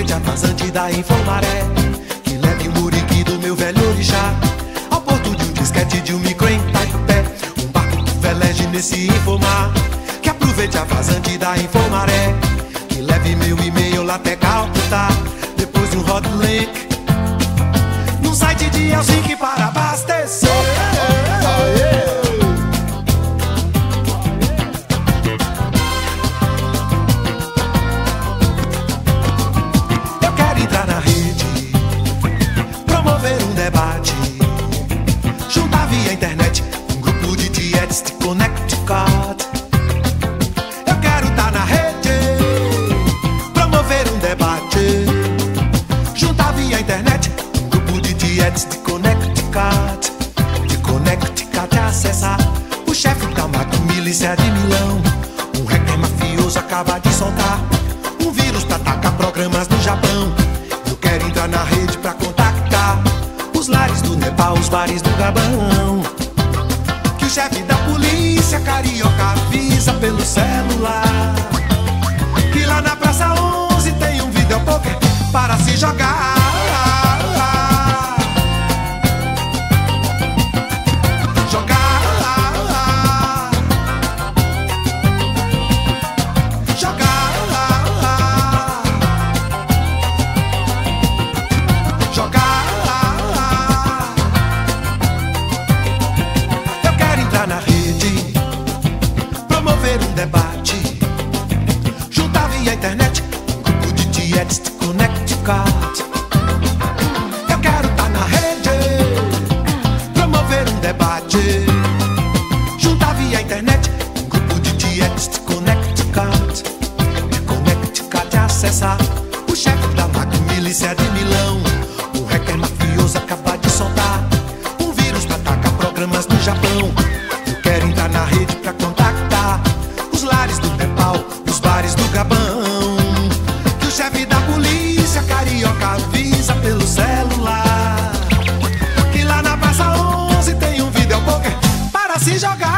aproveite a vazante da Infomaré. Que leve o muriqui do meu velho orixá. Ao porto de um disquete de um micro em Taipé. Um barco que veleje nesse Infomar. Que aproveite a vazante da Infomaré. Que leve meu e-mail até Calcutá. Depois de um hot link. Num site de Helsinki de Connecticut. Eu quero estar na rede, promover um debate, juntar via internet grupo de dietes de Connecticut. De Connecticut acessar o chefe da macro milícia de Milão. Um hacker mafioso acaba de soltar um vírus pra atacar programas no Japão. Eu quero entrar na rede pra contactar os lares do Nepal, os bares do Gabão. O chefe da polícia carioca avisa pelo celular. Que lá na Praça 11 tem um videopoker para se. Jogar. Internet grupo de dietes de Connecticut. Eu quero estar na rede, promover um debate, juntar via internet grupo de dietes de Connecticut. De Connecticut acessar o chefe da macro milícia de Milão. O hacker mafioso acaba de soltar um vírus pra atacar programas no Japão. Eu quero entrar na rede jogar.